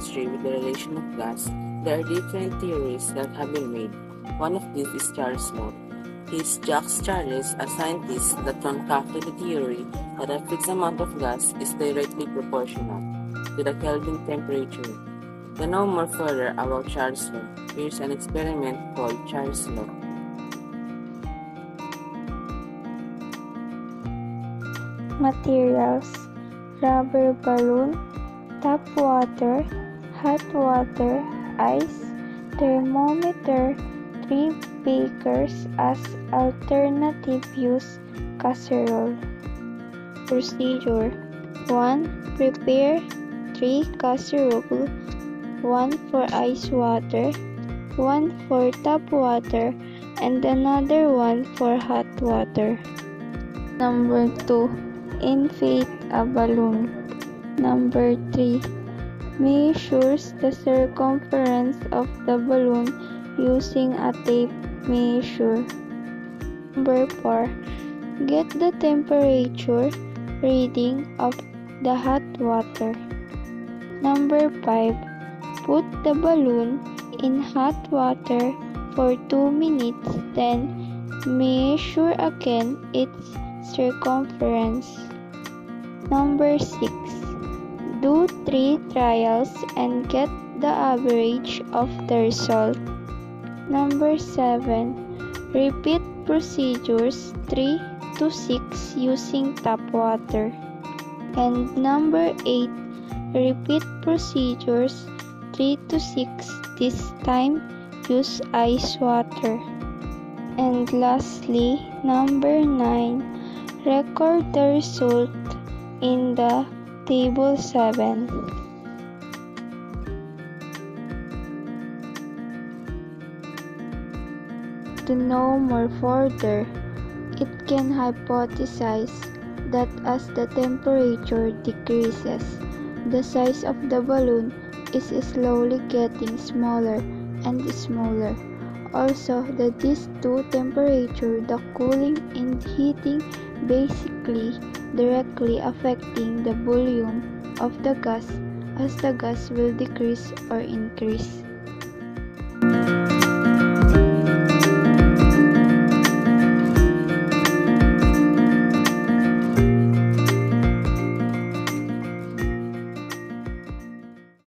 chemistry with the relation of gas, there are different theories that have been made. One of these is Charles Law. He is Jacques Charles, a scientist that concocted the theory that a fixed amount of gas is directly proportional to the Kelvin temperature. To know more further about Charles Law, here's an experiment called Charles Law. Materials Rubber balloon, tap water, hot water, ice, thermometer, three bakers as alternative use casserole. Procedure 1. Prepare 3 casserole 1 for ice water, 1 for tap water, and another one for hot water. Number 2 inflate a balloon. Number 3. Measures the circumference of the balloon using a tape measure. Number 4. Get the temperature reading of the hot water. Number 5. Put the balloon in hot water for 2 minutes then measure again its circumference. Number 6. Do 3 trials and get the average of the result. Number 7. Repeat procedures 3 to 6 using tap water. And number 8. Repeat procedures 3 to 6 this time use ice water. And lastly, number 9. Record the result in the table 7. To know more further, it can hypothesize that as the temperature decreases, the size of the balloon is slowly getting smaller and smaller. Also, that these two temperature, the cooling and heating, basically directly affecting the volume of the gas as the gas will decrease or increase.